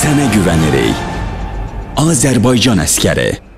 Sənə güvənirik. Azərbaycan əskəri